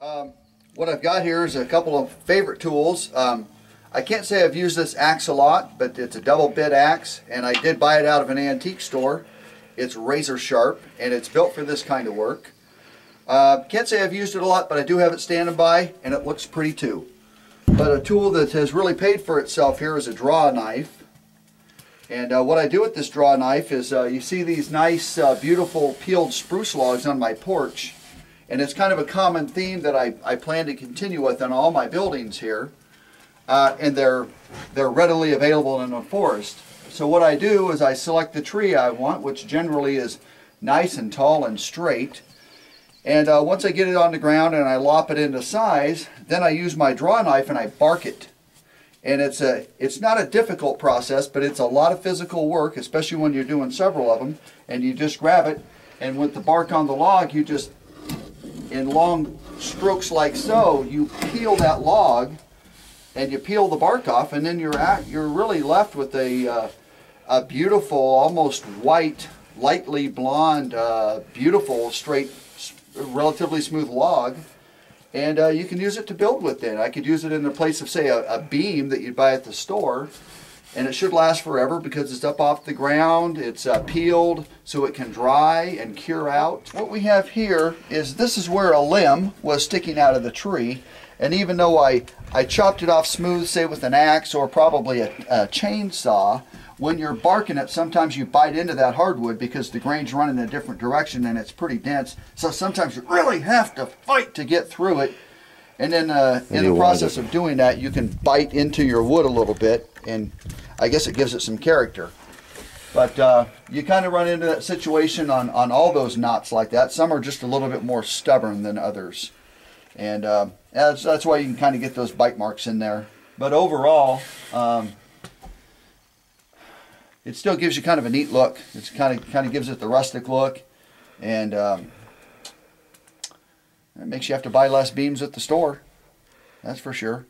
Um, what I've got here is a couple of favorite tools. Um, I can't say I've used this axe a lot, but it's a double bit axe, and I did buy it out of an antique store. It's razor sharp, and it's built for this kind of work. Uh, can't say I've used it a lot, but I do have it standing by, and it looks pretty too. But a tool that has really paid for itself here is a draw knife. And uh, what I do with this draw knife is, uh, you see these nice, uh, beautiful peeled spruce logs on my porch. And it's kind of a common theme that I, I plan to continue with in all my buildings here. Uh, and they're, they're readily available in a forest. So what I do is I select the tree I want, which generally is nice and tall and straight. And uh, once I get it on the ground and I lop it into size, then I use my draw knife and I bark it. And it's a it's not a difficult process, but it's a lot of physical work, especially when you're doing several of them. And you just grab it, and with the bark on the log, you just in long strokes like so, you peel that log and you peel the bark off and then you're at, you're really left with a, uh, a beautiful, almost white, lightly blonde, uh, beautiful, straight, relatively smooth log. And uh, you can use it to build with it. I could use it in the place of, say, a, a beam that you'd buy at the store and it should last forever because it's up off the ground it's uh, peeled so it can dry and cure out. What we have here is this is where a limb was sticking out of the tree. And even though I I chopped it off smooth say with an axe or probably a, a chainsaw when you're barking it sometimes you bite into that hardwood because the grain's running in a different direction and it's pretty dense. So sometimes you really have to fight to get through it. And then uh, in the process of doing that, you can bite into your wood a little bit, and I guess it gives it some character. But uh, you kind of run into that situation on, on all those knots like that. Some are just a little bit more stubborn than others. And uh, that's, that's why you can kind of get those bite marks in there. But overall, um, it still gives you kind of a neat look. It's kind of kind of gives it the rustic look, and um, it makes you have to buy less beams at the store. That's for sure.